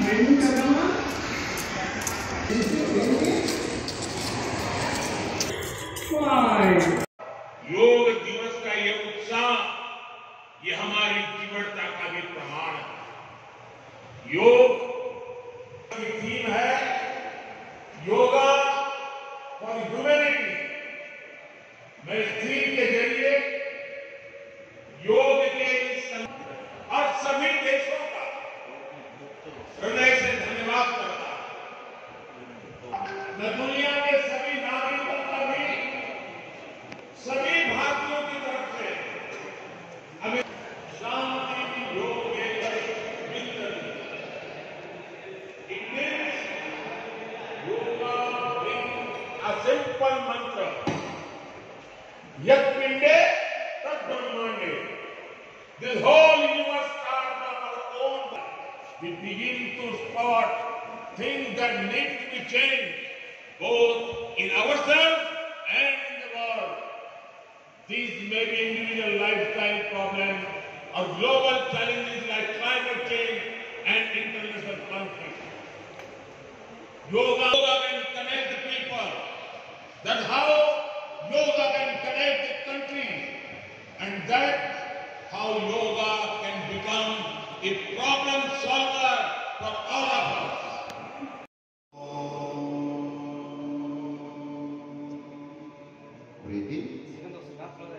योग दिवस का यह उत्साह ये हमारी जीवनता का भी प्रमाण है योग की थीम है योगा फॉर ह्यूमेनिटी मैं इस थीम के जरिए मैं दुनिया के सभी नागरिकों का भी सभी भारतीयों की तरफ से हमें शांति की योग सिंपल मंत्र यक पिंडे तक ब्रह्मांडे this whole universe starts on our own. We begin to spot things that need to be changed. both in ourselves and in the world. These may be individual lifetime problems or global challenges like climate change and international conflict. Yoga, can connect the people. That's how yoga can connect the country, And that's how yoga వేతి ఖనివత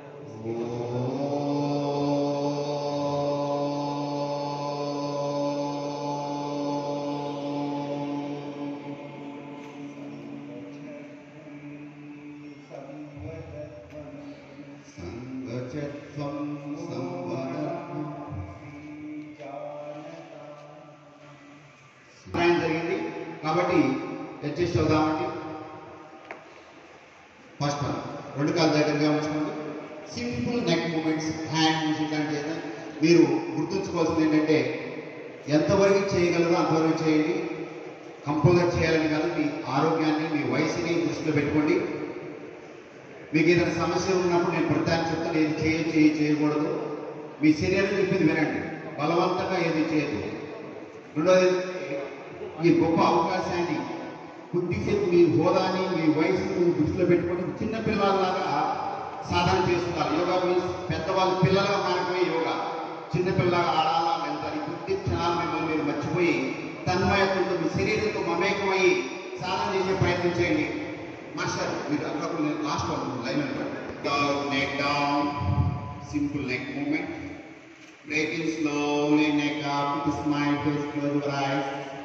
వన సంగచె సం సంవద జ్ఞానత అయింది కాబట్టి వచ్చేస్తోదామండి first రెండు కాలు దగ్గరగా ఉంచుకోండి simple neck movements hand moves ఇట్లాంటి మీరు గుర్తుంచుకోవాల్సింది ఏంటంటే ఎంతవరకు చేయగలరో అంతవరకు చేయండి కంపల్సరీ చేయాలని కాదు మీ ఆరోగ్యాన్ని మీ వయసుని దృష్టిలో పెట్టుకోండి మీకు ఏదైనా సమస్య ఉన్నప్పుడు నేను ప్రత్యేకం చెప్తాను ఏది చేయొచ్చు ఏది చేయకూడదు మీ శరీరం చెప్పింది వినండి బలవంతంగా ఏది చేయదు రెండోది ఈ గొప్ప అవకాశాన్ని కొద్దిసేపు మీ హోదాని మీ వయసు దృష్టిలో పెట్టుకుని చిన్న పిల్లల్లాగా సాధన చేస్తున్నారు యోగా మీన్స్ పెద్దవాళ్ళు పిల్లలుగా మారిపోయి యోగా చిన్నపిల్లలాగా ఆడాలా వెళ్తారు ఈ కొద్ది క్షణాలు మిమ్మల్ని మీరు మర్చిపోయి తన్మయత్వంతో మీ శరీరంతో మమేకమై సాధన చేసే ప్రయత్నం చేయండి మాస్టర్ మీరు అక్కడ last line neck down simple neck movement breaking slowly neck up smile face close